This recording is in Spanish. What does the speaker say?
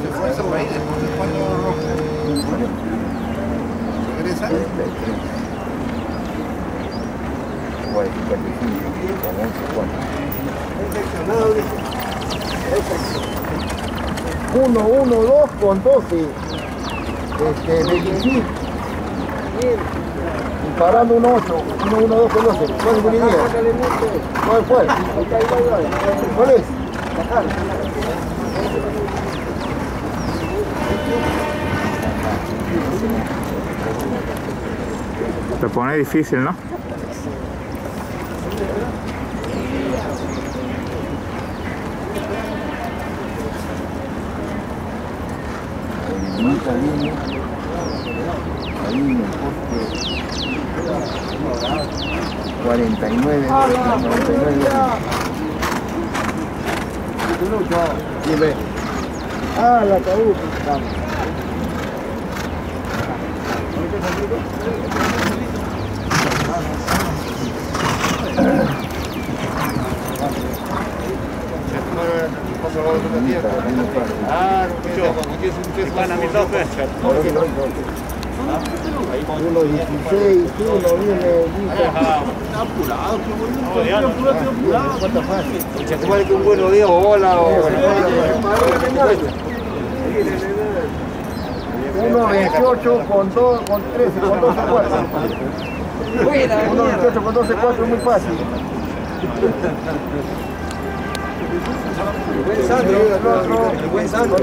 Se fue ese país después de cuando rojo. ¿Regresa? 45, con 11 cuantos. 1, 1, 2 con 12. Este, 25. Y parando un 8. 1, 1, 2 con 12. ¿Cuál es mi idea? ¿Cuál fue? ¿Cuál es? Lo pone difícil, ¿no? Mucha línea. Ahí en el poste 49, 49. Sí, ve. Ah, la cabuca. Ah. Van. Uno 16, uno viene, dice. ¿Cuánto fácil? Se puede que un buenos días o hola o... Uno 28 con 2, con 13, con 12, 4. Uno 28 con 12, 4 es muy fácil. Sandro, El buen Sandro.